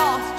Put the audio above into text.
lost.